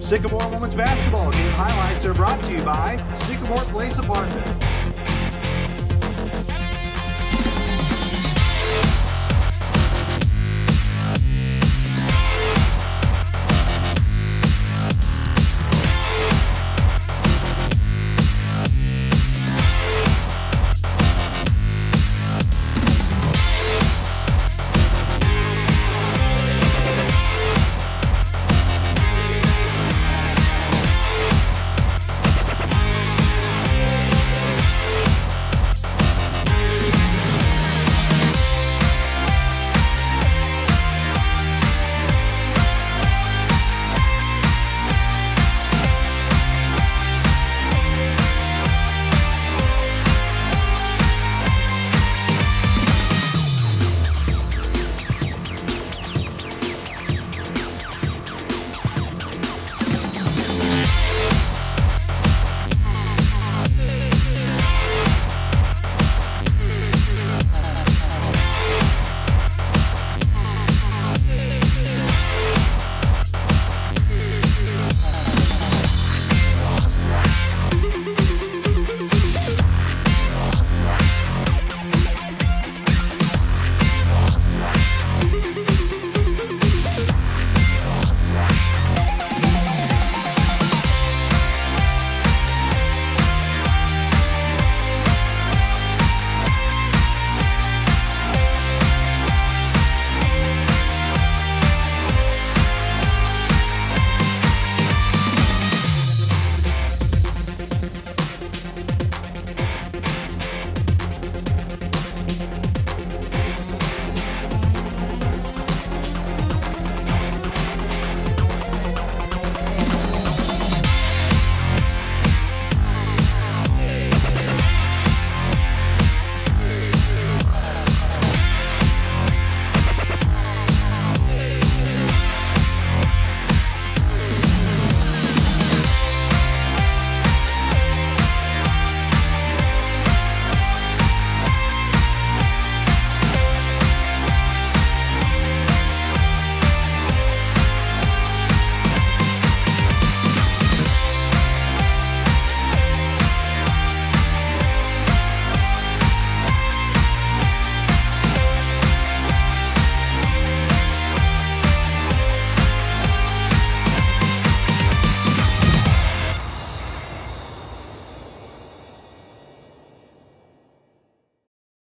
Sycamore Women's Basketball game highlights are brought to you by Sycamore Place Apartment.